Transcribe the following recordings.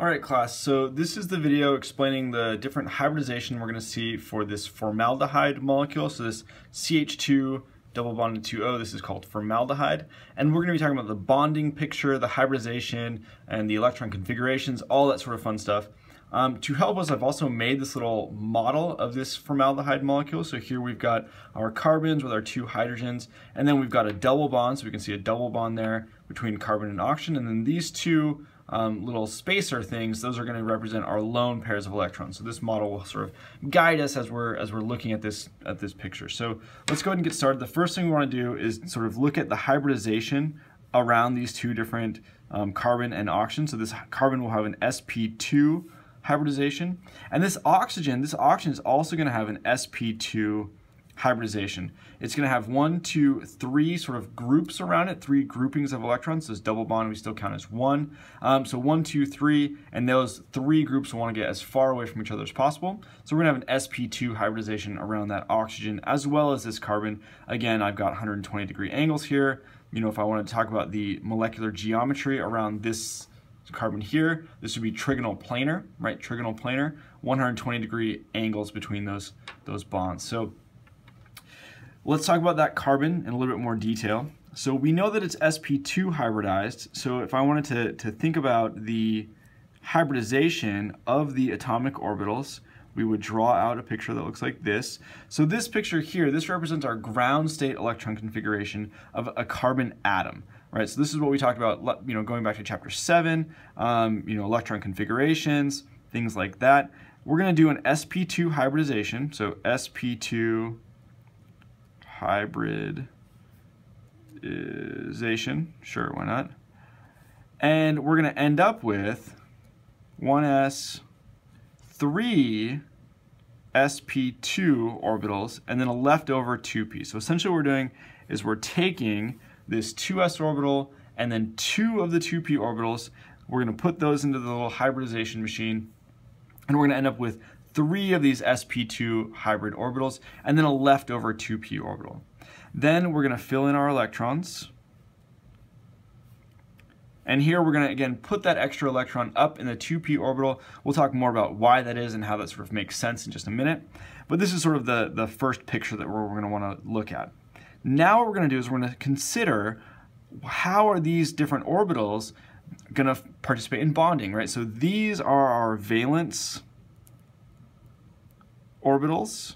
Alright class, so this is the video explaining the different hybridization we're going to see for this formaldehyde molecule. So this CH2 double bonded 2O, this is called formaldehyde. And we're going to be talking about the bonding picture, the hybridization, and the electron configurations, all that sort of fun stuff. Um, to help us, I've also made this little model of this formaldehyde molecule. So here we've got our carbons with our two hydrogens, and then we've got a double bond, so we can see a double bond there between carbon and oxygen, and then these two um, little spacer things, those are going to represent our lone pairs of electrons. So this model will sort of guide us as we're as we're looking at this at this picture. So let's go ahead and get started. The first thing we want to do is sort of look at the hybridization around these two different um, carbon and oxygen. So this carbon will have an sp2 hybridization, and this oxygen, this oxygen is also going to have an sp2 hybridization. It's going to have one, two, three sort of groups around it, three groupings of electrons. This double bond we still count as one. Um, so one, two, three, and those three groups want to get as far away from each other as possible. So we're going to have an sp2 hybridization around that oxygen as well as this carbon. Again, I've got 120 degree angles here. You know, if I want to talk about the molecular geometry around this carbon here, this would be trigonal planar, right? Trigonal planar, 120 degree angles between those, those bonds. So Let's talk about that carbon in a little bit more detail. So we know that it's sp2 hybridized. So if I wanted to, to think about the hybridization of the atomic orbitals, we would draw out a picture that looks like this. So this picture here, this represents our ground state electron configuration of a carbon atom, right? So this is what we talked about, you know, going back to chapter seven, um, you know, electron configurations, things like that. We're gonna do an sp2 hybridization, so sp2 hybridization. Sure, why not? And we're going to end up with 1s, 3 sp2 orbitals, and then a leftover 2p. So essentially what we're doing is we're taking this 2s orbital and then two of the 2p orbitals, we're going to put those into the little hybridization machine, and we're going to end up with three of these sp2 hybrid orbitals, and then a leftover 2p orbital. Then we're going to fill in our electrons. And here we're going to, again, put that extra electron up in the 2p orbital. We'll talk more about why that is and how that sort of makes sense in just a minute. But this is sort of the, the first picture that we're, we're going to want to look at. Now what we're going to do is we're going to consider how are these different orbitals going to participate in bonding, right? So these are our valence orbitals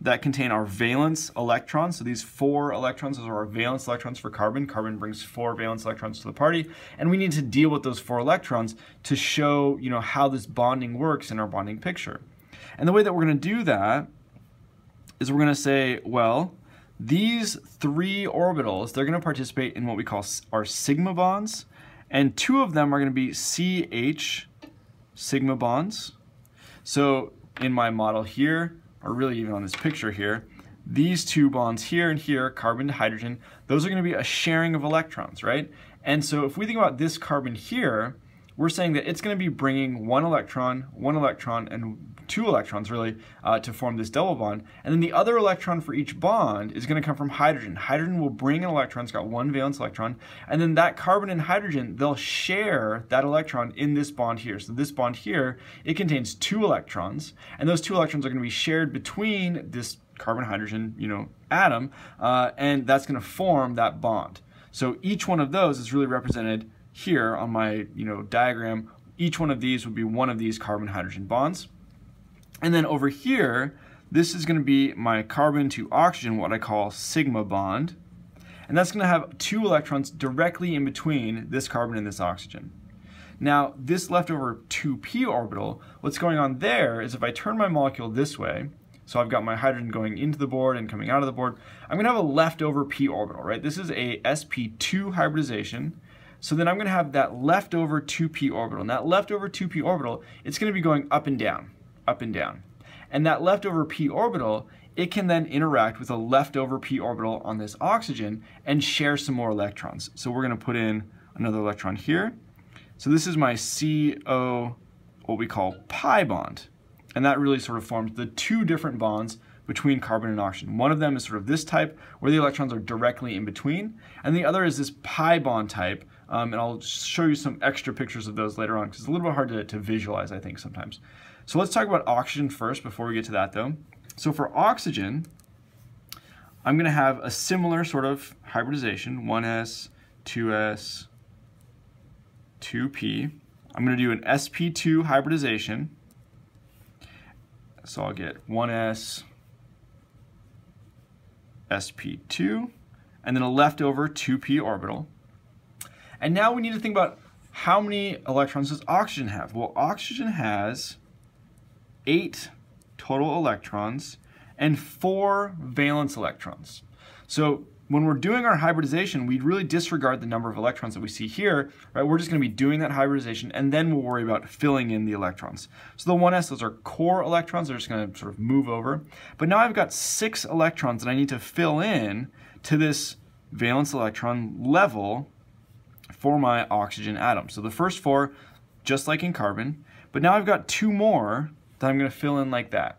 that contain our valence electrons. So these four electrons are our valence electrons for carbon. Carbon brings four valence electrons to the party, and we need to deal with those four electrons to show, you know, how this bonding works in our bonding picture. And the way that we're going to do that is we're going to say, well, these three orbitals, they're going to participate in what we call our sigma bonds, and two of them are going to be CH sigma bonds. So in my model here, or really even on this picture here, these two bonds here and here, carbon to hydrogen, those are going to be a sharing of electrons, right? And so if we think about this carbon here, we're saying that it's going to be bringing one electron, one electron, and two electrons really uh, to form this double bond. And then the other electron for each bond is going to come from hydrogen. Hydrogen will bring an electron, it's got one valence electron, and then that carbon and hydrogen, they'll share that electron in this bond here. So this bond here, it contains two electrons, and those two electrons are going to be shared between this carbon hydrogen you know atom uh, and that's going to form that bond so each one of those is really represented here on my you know diagram each one of these would be one of these carbon hydrogen bonds and then over here, this is going to be my carbon to oxygen, what I call sigma bond. And that's going to have two electrons directly in between this carbon and this oxygen. Now, this leftover 2p orbital, what's going on there is if I turn my molecule this way, so I've got my hydrogen going into the board and coming out of the board, I'm going to have a leftover p orbital, right? This is a sp2 hybridization. So then I'm going to have that leftover 2p orbital. And that leftover 2p orbital, it's going to be going up and down up and down. And that leftover p orbital, it can then interact with a leftover p orbital on this oxygen and share some more electrons. So we're going to put in another electron here. So this is my CO, what we call pi bond. And that really sort of forms the two different bonds between carbon and oxygen. One of them is sort of this type, where the electrons are directly in between, and the other is this pi bond type, um, and I'll show you some extra pictures of those later on because it's a little bit hard to, to visualize, I think, sometimes. So let's talk about oxygen first before we get to that though. So for oxygen, I'm going to have a similar sort of hybridization, 1s, 2s, 2p. I'm going to do an sp2 hybridization. So I'll get 1s, sp2, and then a leftover 2p orbital. And now we need to think about how many electrons does oxygen have? Well, oxygen has eight total electrons and four valence electrons. So when we're doing our hybridization, we really disregard the number of electrons that we see here, right? We're just gonna be doing that hybridization and then we'll worry about filling in the electrons. So the 1s, those are core electrons, they're just gonna sort of move over. But now I've got six electrons that I need to fill in to this valence electron level for my oxygen atom. So the first four, just like in carbon, but now I've got two more that I'm gonna fill in like that.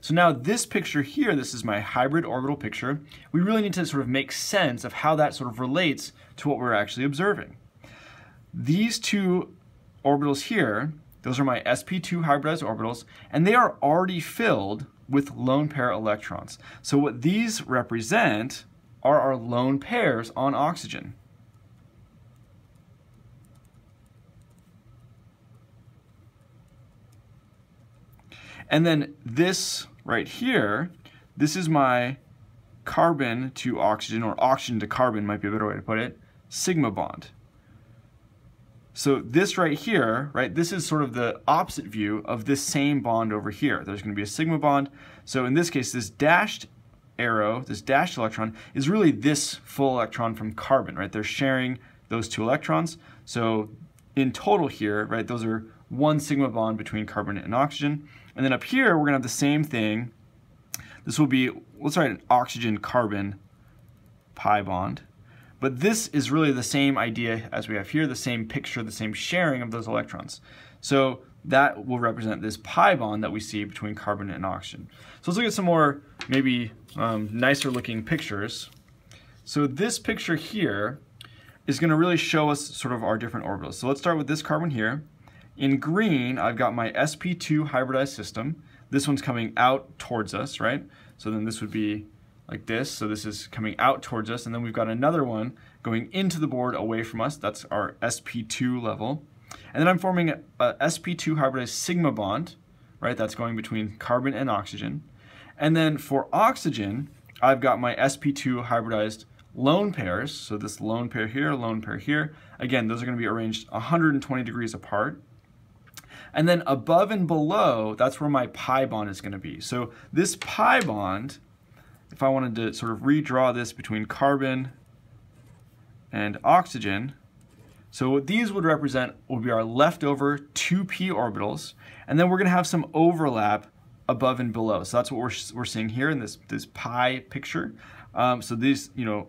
So now this picture here, this is my hybrid orbital picture. We really need to sort of make sense of how that sort of relates to what we're actually observing. These two orbitals here, those are my sp2 hybridized orbitals, and they are already filled with lone pair electrons. So what these represent are our lone pairs on oxygen. And then this right here, this is my carbon to oxygen, or oxygen to carbon might be a better way to put it, sigma bond. So this right here, right, this is sort of the opposite view of this same bond over here. There's going to be a sigma bond. So in this case, this dashed arrow, this dashed electron, is really this full electron from carbon, right? They're sharing those two electrons. So in total here, right, those are one sigma bond between carbon and oxygen. And then up here, we're gonna have the same thing. This will be, let's write an oxygen carbon pi bond. But this is really the same idea as we have here, the same picture, the same sharing of those electrons. So that will represent this pi bond that we see between carbon and oxygen. So let's look at some more maybe um, nicer looking pictures. So this picture here is going to really show us sort of our different orbitals. So let's start with this carbon here. In green, I've got my sp2 hybridized system. This one's coming out towards us, right? So then this would be like this. So this is coming out towards us. And then we've got another one going into the board away from us. That's our sp2 level. And then I'm forming a, a sp2 hybridized sigma bond, right? That's going between carbon and oxygen. And then for oxygen, I've got my sp2 hybridized lone pairs. So this lone pair here, lone pair here. Again, those are going to be arranged 120 degrees apart. And then above and below, that's where my pi bond is going to be. So this pi bond, if I wanted to sort of redraw this between carbon and oxygen, so what these would represent would be our leftover 2p orbitals, and then we're going to have some overlap above and below. So that's what we're, we're seeing here in this, this pi picture. Um, so these, you know,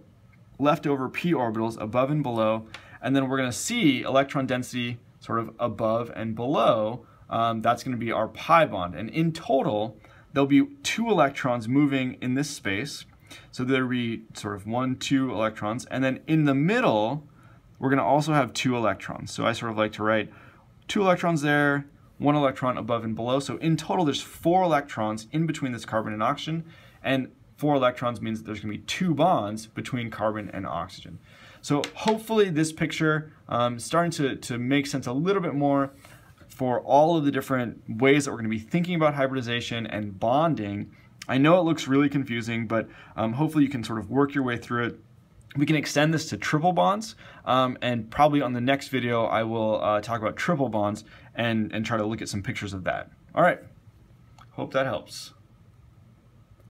leftover p orbitals above and below, and then we're going to see electron density sort of above and below, um, that's going to be our pi bond. And in total, there'll be two electrons moving in this space. So there'll be sort of one, two electrons. And then in the middle, we're going to also have two electrons. So I sort of like to write two electrons there, one electron above and below. So in total, there's four electrons in between this carbon and oxygen. And four electrons means there's going to be two bonds between carbon and oxygen. So hopefully this picture um, starting to, to make sense a little bit more for all of the different ways that we're going to be thinking about hybridization and bonding. I know it looks really confusing, but um, hopefully you can sort of work your way through it. We can extend this to triple bonds, um, and probably on the next video I will uh, talk about triple bonds and, and try to look at some pictures of that. All right, hope that helps.